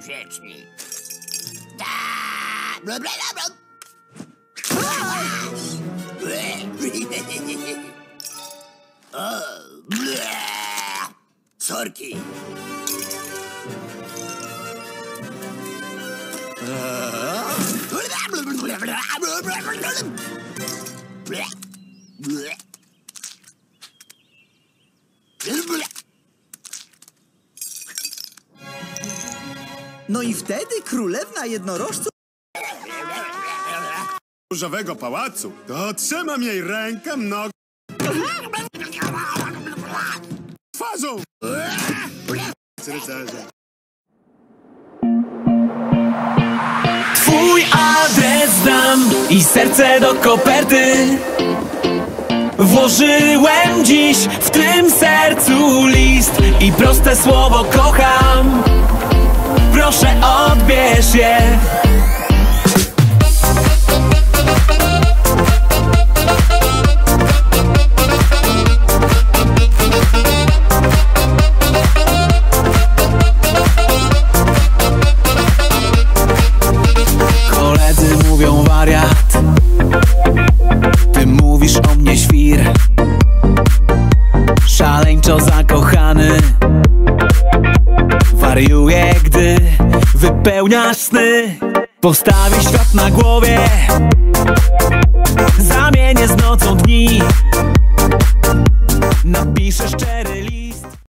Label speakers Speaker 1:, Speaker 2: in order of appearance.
Speaker 1: grzecznie. O, Sorki. Blech.
Speaker 2: No i wtedy królewna jednorożców
Speaker 3: różowego pałacu, to trzymam jej rękę, nogę, twarzą. Rycerze.
Speaker 4: Twój adres dam i serce do koperty Włożyłem dziś w tym sercu list i proste słowo kocham Proszę odbierz je Wariuję, gdy wypełniasz sny. Postawię świat na głowie